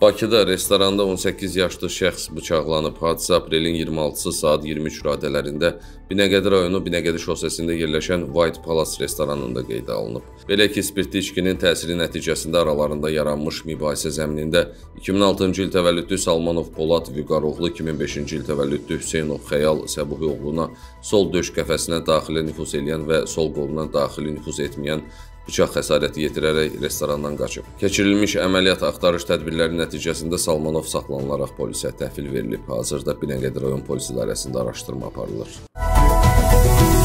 Bakıda restoranda 18 yaşlı şəxs bıçaqlanıb. Hadisə aprelin 26-sı saat 23 radələrində Binəqədi rayonu Binəqədi şossesində yerləşən White Palace restoranında qeydə alınıb. Belə ki, spirtli içkinin təsiri nəticəsində aralarında yaranmış mübahisə zəminində 2006-cı il təvəllüdlü Salmanov Polad Vüqaroğlu, 2005-ci il təvəllüdlü Hüseynov Xəyal Səbuhi oğluna sol döş qəfəsinə daxilə nüfuz edən və sol qoluna daxili nüfuz etməyən bıçaq xəsarəti yetirərək restorandan qaçıb. Keçirilmiş əməliyyat axtarış tədbirləri nəticəsində Salmanov saxlanılaraq polisə təhvil verilib. Hazırda Binəqədi rayon polis idarəsində araşdırma aparılır.